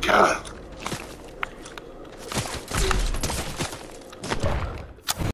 God.